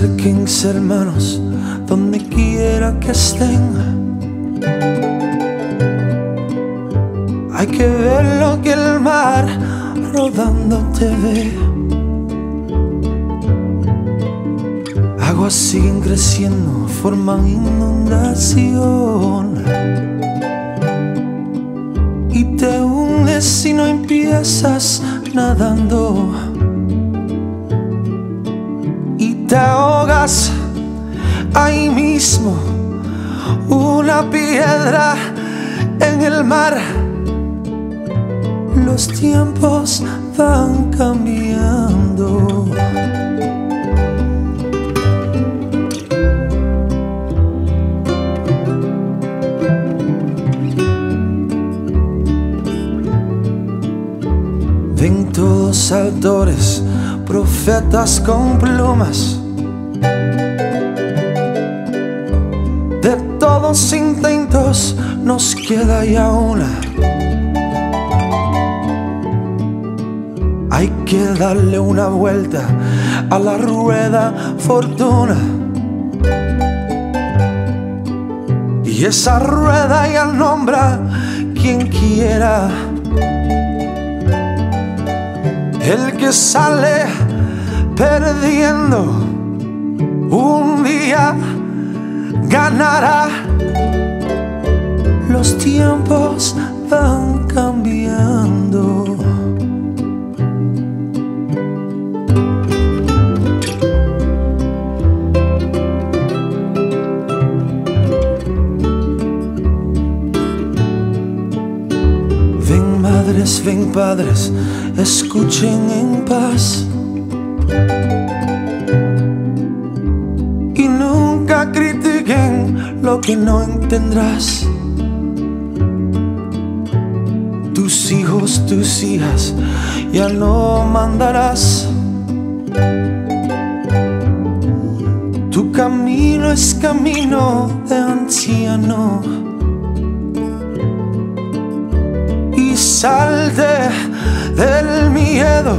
mis hermanos, donde quiera que estén. Hay que ver lo que el mar rodando te ve. Aguas siguen creciendo, forman inundación. Y te hundes si no empiezas nadando. Ahí mismo, una piedra en el mar. Los tiempos van cambiando. Ven todos autores, profetas con plumas. Intentos nos queda ya una. Hay que darle una vuelta a la rueda fortuna. Y esa rueda ya nombra quien quiera. El que sale perdiendo un día ganará. Los tiempos van cambiando. Ven madres, ven padres, escuchen en paz. Y nunca critiquen lo que no entenderás. Hijos, tus hijas, ya no mandarás. Tu camino es camino de anciano. y salte del miedo.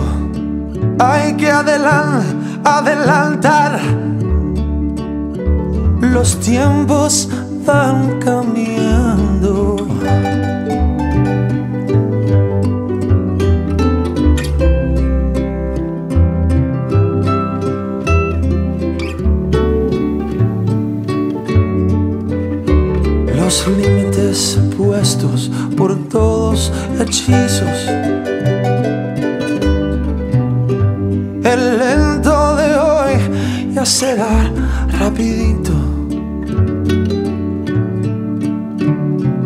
Hay que adelan- adelantar. Los tiempos van cambiando. Los límites puestos por todos hechizos. El lento de hoy ya será rapidito.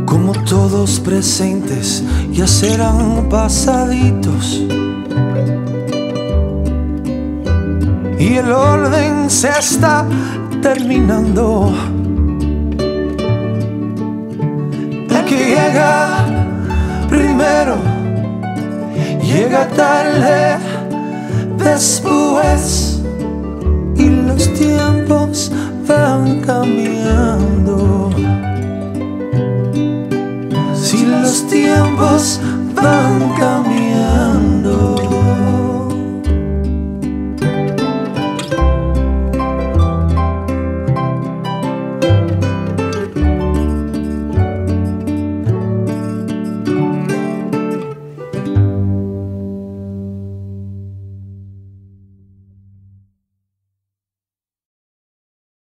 Como todos presentes ya serán pasaditos. Y el orden se está terminando. Llega primero llega tarde después y los tiempos van cambiando.